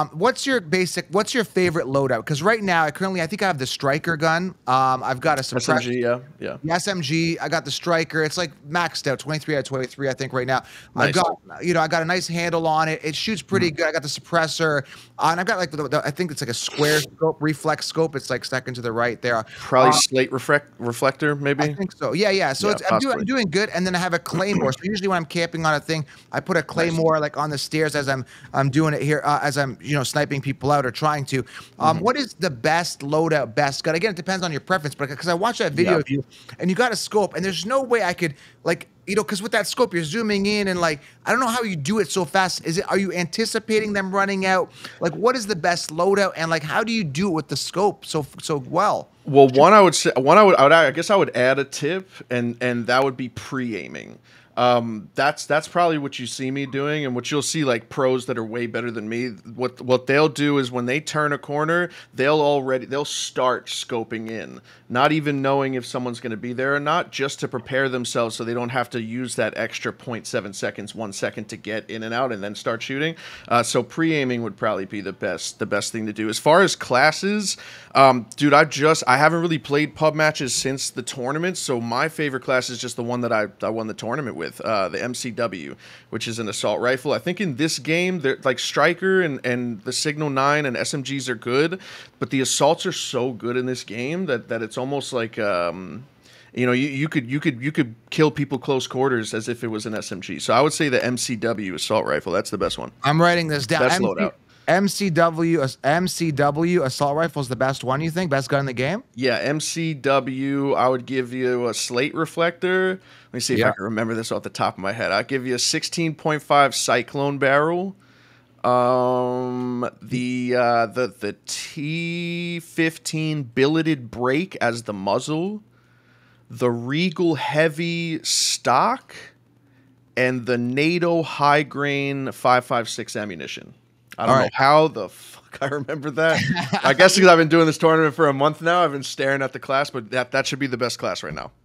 Um, what's your basic? What's your favorite loadout? Because right now, I currently, I think I have the striker gun. Um, I've got a suppressor. SMG, yeah, yeah. The SMG. I got the striker. It's like maxed out, 23 out of 23, I think, right now. Nice. I've got, you know, I got a nice handle on it. It shoots pretty Mm. good. I got the suppressor, uh, and I've got like the, the- I think it's like a square scope, reflex scope. It's like second to the right there. Probably Uh, slate reflect reflector, maybe. I think so. Yeah, yeah. So Yeah, it's, I'm, doing, I'm doing good, and then I have a claymore. so usually when I'm camping on a thing, I put a claymore like on the stairs as I'm I'm doing it here, uh, as I'm you know sniping people out or trying to. Um, Mm-hmm. what is the best loadout, best gun? Again, it depends on your preference, but because I watched that video Yeah. of you, and you got a scope, and there's no way I could like you know because with that scope you're zooming in and like I don't know how you do it so fast. Is it are you anticipating them running out? Like what is the best loadout, and like how do you do it with the scope so so well? Well, one I would say, one I would, I would, I guess I would add a tip, and and that would be pre-aiming. Um, that's that's probably what you see me doing, and what you'll see like pros that are way better than me. What what they'll do is when they turn a corner, they'll already they'll start scoping in, not even knowing if someone's going to be there or not, just to prepare themselves so they don't have to use that extra 0.7 seconds, one second to get in and out, and then start shooting. Uh, so pre-aiming would probably be the best the best thing to do. As far as classes, um, dude, I just I haven't really played pub matches since the tournament, so my favorite class is just the one that I, I won the tournament with, uh, the MCW, which is an assault rifle. I think in this game, they're like striker and and the Signal Nine and SMGs are good, but the assaults are so good in this game that that it's almost like. Um, you know, you, you could you could you could kill people close quarters as if it was an SMG. So I would say the MCW assault rifle. That's the best one. I'm writing this down. Best loadout. MCW MCW assault rifle is the best one. You think best gun in the game? Yeah, MCW. I would give you a slate reflector. Let me see if Yeah. I can remember this off the top of my head. I'd give you a 16.5 cyclone barrel. Um, the uh, the the T15 billeted brake as the muzzle, the Regal heavy stock, and the NATO high grain 556 ammunition. I don't know how the fuck I remember that. I guess because I've been doing this tournament for a month now, I've been staring at the class, but that that should be the best class right now.